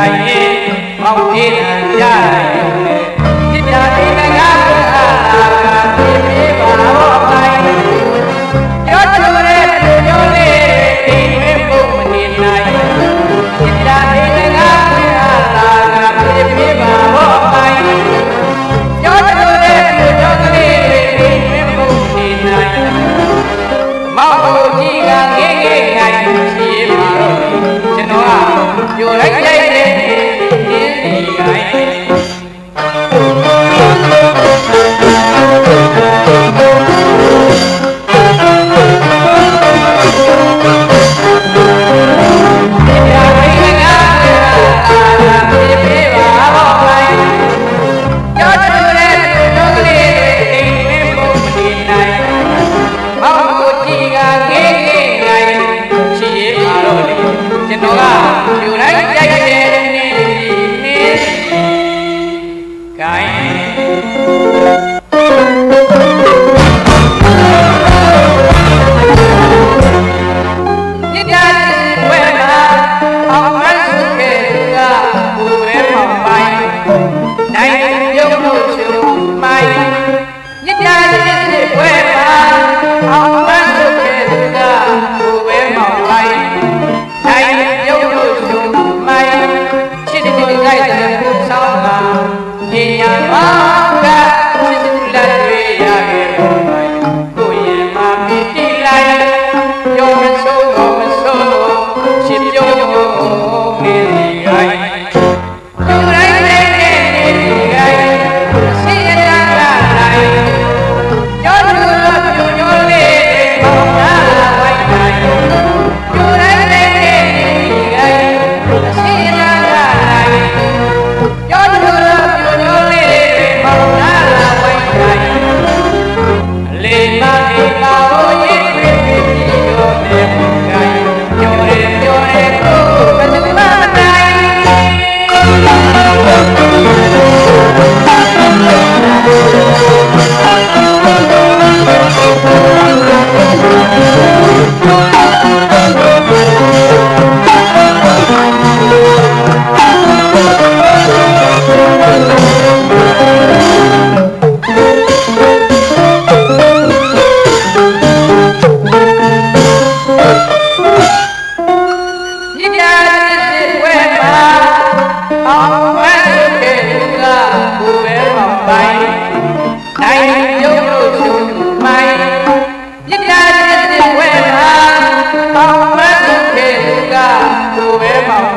ใจเอาที่ทางใจ ကလူတိုင်းကြိုက်တယ်နေနေခိုင်း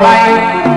bay